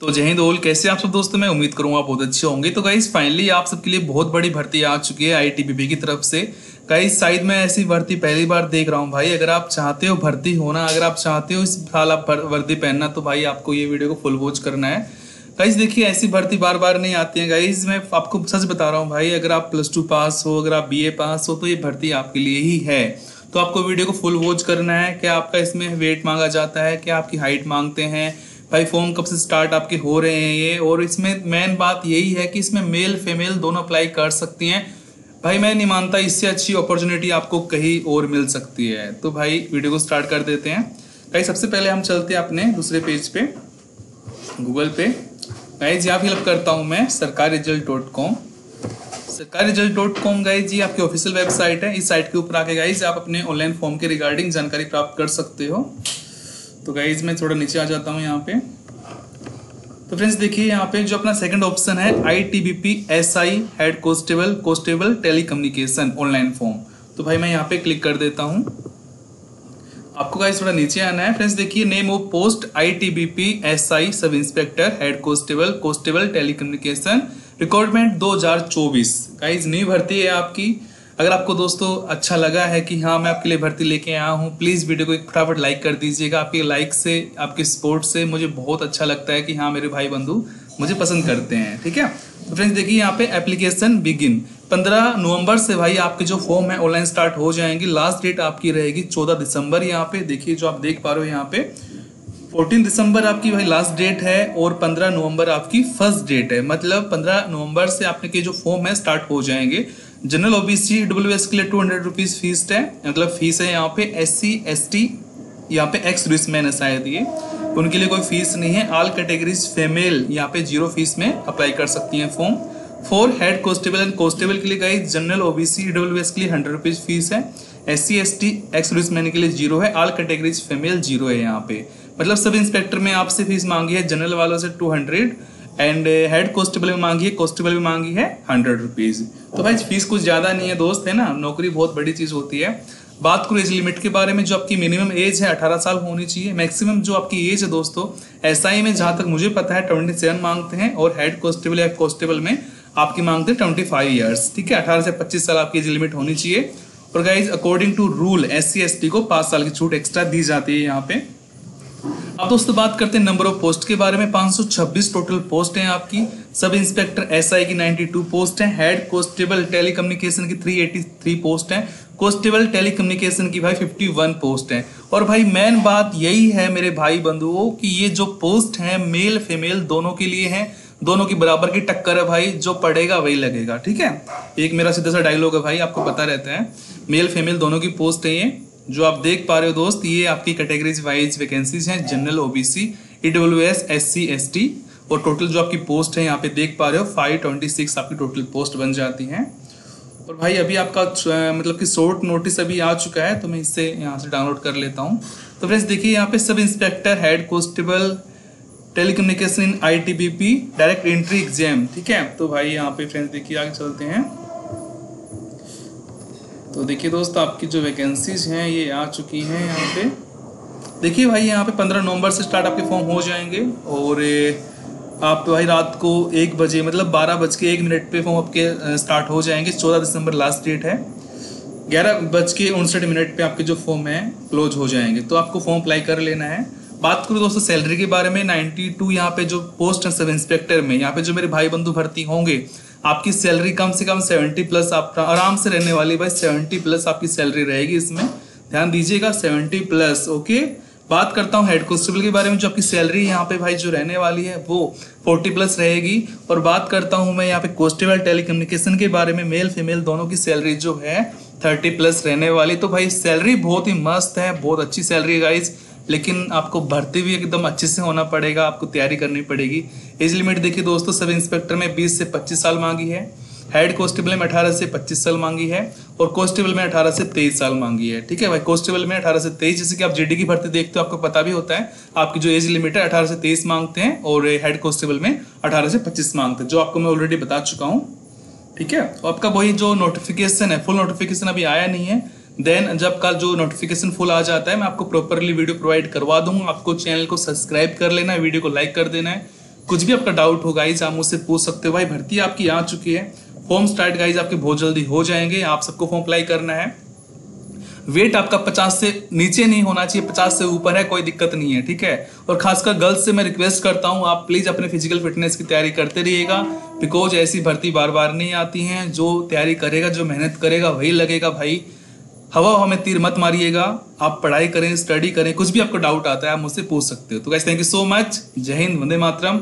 तो जय हिंद ओल, कैसे आप सब दोस्तों? मैं उम्मीद करूँगा बहुत अच्छे होंगे। तो गाइस फाइनली आप सबके लिए बहुत बड़ी भर्ती आ चुकी है आईटीबीपी की तरफ़ से। गाइस शायद मैं ऐसी भर्ती पहली बार देख रहा हूँ भाई। अगर आप चाहते हो भर्ती होना, अगर आप चाहते हो इस साल आप वर्दी पहनना तो भाई आपको ये वीडियो को फुल वॉच करना है। गाइज़ देखिए, ऐसी भर्ती बार बार नहीं आती है। गाइज़ मैं आपको सच बता रहा हूँ भाई, अगर आप प्लस टू पास हो, अगर आप बीए पास हो तो ये भर्ती आपके लिए ही है। तो आपको वीडियो को फुल वॉच करना है। क्या आपका इसमें वेट मांगा जाता है? क्या आपकी हाइट मांगते हैं? भाई फॉर्म कब से स्टार्ट आपके हो रहे हैं ये? और इसमें मेन बात यही है कि इसमें मेल फीमेल दोनों अप्लाई कर सकती हैं। भाई, मैं नहीं मानता इससे अच्छी अपॉर्चुनिटी आपको कहीं और मिल सकती है। तो भाई वीडियो को स्टार्ट कर देते हैं। भाई, सबसे पहले हम चलते हैं अपने दूसरे पेज पे गूगल पे। गाइज़ यहाँ फिलअप करता हूँ मैं Sarkari result dot com Sarkari result dot com guys जी आपकी ऑफिशियल वेबसाइट है। इस साइट के ऊपर आके गाइज़ आप अपने ऑनलाइन फॉर्म के रिगार्डिंग जानकारी प्राप्त कर सकते हो। तो गाइज़ मैं थोड़ा नीचे आ जाता हूँ यहाँ पे। तो फ्रेंड्स देखिए यहाँ पे जो अपना सेकंड ऑप्शन है I T B P S I head constable constable telecommunication online form तो भाई, मैं यहाँ पे क्लिक कर देता हूँ। आपको गाइस थोड़ा नीचे आना है। फ्रेंड्स देखिए name of post I T B P S I sub inspector head constable constable telecommunication requirement 2024 guys नई भर्ती है आपकी। अगर आपको दोस्तों अच्छा लगा है कि हाँ मैं आपके लिए भर्ती लेके आया हूँ प्लीज़ वीडियो को एक फटाफट लाइक कर दीजिएगा। आपके लाइक से, आपके सपोर्ट से मुझे बहुत अच्छा लगता है कि हाँ मेरे भाई बंधु मुझे पसंद करते हैं, ठीक है? तो फ्रेंड्स देखिए यहाँ पे एप्लीकेशन बिगिन 15 नवंबर से भाई आपके जो फॉर्म है ऑनलाइन स्टार्ट हो जाएँगे। लास्ट डेट आपकी रहेगी 14 दिसंबर यहाँ पे। देखिए, जो आप देख पा रहे हो यहाँ पे 14 दिसंबर आपकी भाई लास्ट डेट है और 15 नवंबर आपकी फ़र्स्ट डेट है। मतलब 15 नवंबर से आपके जो फॉर्म है स्टार्ट हो जाएँगे। जनरल ओबीसी डब्ल्यू एस के लिए टू हंड्रेड रुपीज़ फ़ीस है। मतलब फ़ीस है यहाँ पे एस सी एस टी यहाँ पे एक्स रिसमैन है शायद ये। उनके लिए कोई फ़ीस नहीं है। ऑल कैटेगरीज फीमेल यहाँ पे ज़ीरो फ़ीस में अप्लाई कर सकती हैं form for head constable and constable के लिए गई जनरल ओबीसी डब्ल्यू एस के लिए हंड्रेड रुपीज़ फ़ीस है। S C S T ex serviceman के लिए ज़ीरो है। ऑल कैटेगरीज फीमेल ज़ीरो है यहाँ पे। मतलब सब इंस्पेक्टर में आपसे फ़ीस मांगी है। जनरल वालों से two hundred and head constable में मांगी है कॉन्स्टेबल में मांगी है हंड्रेड रुपीज़ तो भाई फ़ीस कुछ ज़्यादा नहीं है, दोस्त, है ना? नौकरी बहुत बड़ी चीज़ होती है. बात करूँ एज लिमिट के बारे में, जो आपकी मिनिमम एज है, अठारह साल होनी चाहिए. मैक्सिमम जो आपकी एज है, दोस्तों एस आई में जहाँ तक मुझे पता है ट्वेंटी सेवन मांगते हैं और हेड कॉन्स्टेबल या कॉन्स्टेबल में आपकी मांगते हैं ट्वेंटी फाइव ईयर्स ठीक है? अठारह से पच्चीस साल आपकी एज लिमिट होनी चाहिए. और guys according to rule S C S T को पाँच साल की छूट एक्स्ट्रा दी जाती है यहाँ पे. अब दोस्तों बात करते हैं नंबर ऑफ़ पोस्ट के बारे में। 526 टोटल पोस्ट हैं आपकी। सब इंस्पेक्टर एसआई की 92 पोस्ट हैं। हेड कॉन्स्टेबल टेलीकम्युनिकेशन की 383 पोस्ट हैं। कॉन्स्टेबल टेलीकम्युनिकेशन की भाई 51 पोस्ट हैं। और भाई मेन बात यही है मेरे भाई बंधुओं कि ये जो पोस्ट हैं मेल फीमेल दोनों के लिए हैं। दोनों की बराबर की टक्कर है भाई। जो पढ़ेगा वही लगेगा, ठीक है? एक मेरा सीधा सा डायलॉग है भाई, आपको पता रहता है। मेल फीमेल दोनों की पोस्ट है ये। जो आप देख पा रहे हो दोस्त, ये आपकी कैटेगरीज वाइज वैकेंसीज हैं general OBC EW S S C S T और टोटल जो आपकी पोस्ट है, यहाँ पे देख पा रहे हो फाइव ट्वेंटी सिक्स आपकी टोटल पोस्ट बन जाती हैं। और भाई, अभी आपका मतलब कि शॉर्ट नोटिस अभी आ चुका है तो मैं इससे यहाँ से डाउनलोड कर लेता हूँ। तो फ्रेंड्स, देखिए, यहाँ पे sub inspector head constable telecommunication इन आई डायरेक्ट एंट्री एग्ज़ाम ठीक है? तो भाई, यहाँ पे फ्रेंड्स, देखिए, आगे चलते हैं। तो देखिए दोस्त, आपकी जो वैकेंसीज हैं, ये आ चुकी हैं यहाँ पे। देखिए भाई, यहाँ पे पंद्रह नवंबर से स्टार्ट आपके फॉर्म हो जाएँगे और आप भाई रात को एक बजे मतलब बारह बज के एक मिनट पे फॉर्म आपके स्टार्ट हो जाएँगे। चौदह दिसंबर लास्ट डेट है। ग्यारह बज के उनसठ मिनट पे आपके जो फॉर्म है क्लोज हो जाएँगे। तो आपको फॉर्म अप्लाई कर लेना है। बात करूँ दोस्तों सैलरी के बारे में 92 यहाँ पे जो पोस्ट है सब इंस्पेक्टर में, यहाँ पे जो मेरे भाई बंधु भर्ती होंगे आपकी सैलरी कम से कम सेवेंटी प्लस आप आराम से रहने वाली भाई सेवेंटी प्लस आपकी सैलरी रहेगी इसमें। ध्यान दीजिएगा सेवेंटी प्लस ओके बात करता हूँ हेड कॉन्स्टेबल के बारे में, जो आपकी सैलरी यहाँ पे भाई जो रहने वाली है, वो फोर्टी प्लस रहेगी। और बात करता हूँ मैं यहाँ पे कॉन्स्टेबल टेलीकम्युनिकेशन के बारे में मेल फीमेल दोनों की सैलरी जो है थर्टी प्लस रहने वाली। तो भाई सैलरी बहुत ही मस्त है, बहुत अच्छी सैलरी है गाइज़ लेकिन आपको भर्ती भी एकदम अच्छे से होना पड़ेगा, आपको तैयारी करनी पड़ेगी। एज लिमिट देखिए दोस्तों, सब इंस्पेक्टर में 20 से 25 साल मांगी है, हेड कॉन्स्टेबल में 18 से 25 साल मांगी है और कॉन्स्टेबल में 18 से 23 साल मांगी है, ठीक है भाई? कॉन्स्टेबल में 18 से 23 जैसे कि आप जेडी की भर्ती देखते हो, आपको पता भी होता है, आपकी जो एज लिमिट है 18 से 23 मांगते हैं और हेड कॉन्स्टेबल में 18 से 25 मांगते हैं, जो आपको मैं ऑलरेडी बता चुका हूँ, ठीक है? तो आपका वही जो नोटिफिकेशन है फुल नोटिफिकेशन अभी आया नहीं है देन जब कल जो नोटिफिकेशन फुल आ जाता है, मैं आपको प्रॉपरली वीडियो प्रोवाइड करवा दूँगा। आपको चैनल को सब्सक्राइब कर लेना है वीडियो को लाइक कर देना है। कुछ भी आपका डाउट हो गाइज़ आप मुझसे पूछ सकते हो, भाई, भर्ती आपकी आ चुकी है। फॉर्म स्टार्ट गाइज़ आपके बहुत जल्दी हो जाएँगे। आप सबको फॉर्म अप्लाई करना है। वेट आपका 50 से नीचे नहीं होना चाहिए 50 से ऊपर है, कोई दिक्कत नहीं है, ठीक है? और खासकर गर्ल्स से मैं रिक्वेस्ट करता हूँ, आप प्लीज़ अपने फ़िज़िकल फिटनेस की तैयारी करते रहिएगा। बिकॉज़ ऐसी भर्ती बार बार नहीं आती हैं। जो तैयारी करेगा, जो मेहनत करेगा, वही लगेगा, भाई। हवा हवा में तीर मत मारिएगा, आप पढ़ाई करें स्टडी करें, कुछ भी आपको डाउट आता है, आप मुझसे पूछ सकते हो। तो guys thank you so much जय हिंद, वंदे मातरम।